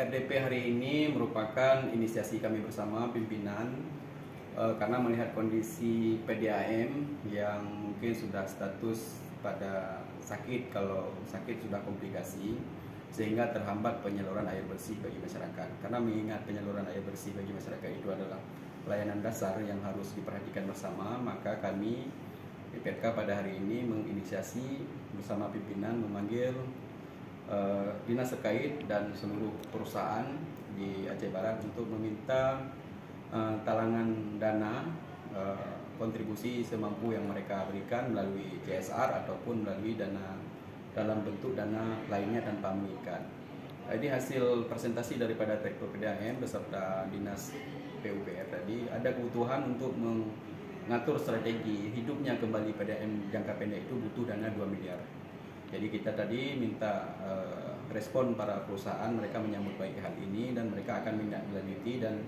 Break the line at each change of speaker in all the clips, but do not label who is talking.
RDP hari ini merupakan inisiasi kami bersama pimpinan eh, karena melihat kondisi PDAM yang mungkin sudah status pada sakit kalau sakit sudah komplikasi sehingga terhambat penyaluran air bersih bagi masyarakat. Karena mengingat penyaluran air bersih bagi masyarakat itu adalah pelayanan dasar yang harus diperhatikan bersama, maka kami PPK pada hari ini menginisiasi bersama pimpinan memanggil uh, dinas terkait dan seluruh perusahaan di Aceh Barat untuk meminta uh, talangan dana uh, kontribusi semampu yang mereka berikan melalui CSR ataupun melalui dana dalam bentuk dana lainnya tanpa mengikat. Jadi hasil presentasi daripada Direktur PDAM beserta Dinas PUPR tadi ada kebutuhan untuk mengatur strategi hidupnya kembali PDAM jangka pendek itu butuh dana 2 miliar. Jadi kita tadi minta uh, respon para perusahaan mereka menyambut baik hal ini dan mereka akan menindaklanjuti dan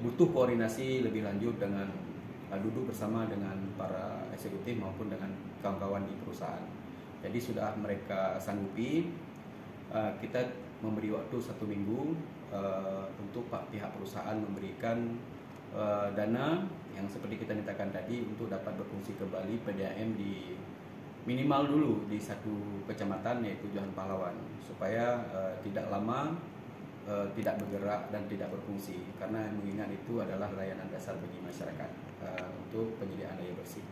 butuh koordinasi lebih lanjut dengan uh, duduk bersama dengan para eksekutif maupun dengan kawan-kawan di perusahaan. Jadi sudah mereka sanggupi, uh, kita memberi waktu satu minggu uh, untuk pihak perusahaan memberikan uh, dana yang seperti kita nyatakan tadi untuk dapat berfungsi kembali PDAM di minimal dulu di satu kecamatan yaitu Johan Pahlawan supaya uh, tidak lama uh, tidak bergerak dan tidak berfungsi karena mengingat itu adalah layanan dasar bagi masyarakat uh, untuk penyediaan air bersih.